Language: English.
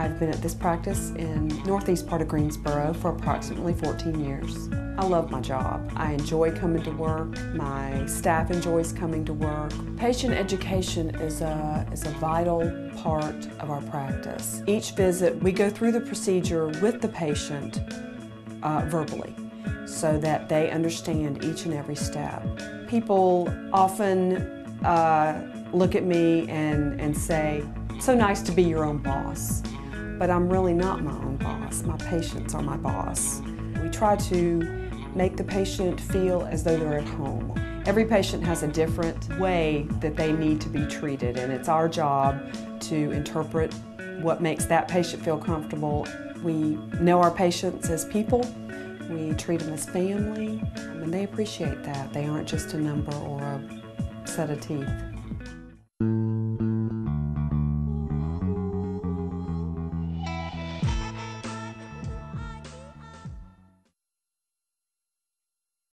I've been at this practice in northeast part of Greensboro for approximately 14 years. I love my job. I enjoy coming to work. My staff enjoys coming to work. Patient education is a, is a vital part of our practice. Each visit, we go through the procedure with the patient uh, verbally so that they understand each and every step. People often uh, look at me and, and say, so nice to be your own boss. But I'm really not my own boss. My patients are my boss. We try to make the patient feel as though they're at home. Every patient has a different way that they need to be treated, and it's our job to interpret what makes that patient feel comfortable. We know our patients as people, we treat them as family, and they appreciate that. They aren't just a number or a set of teeth.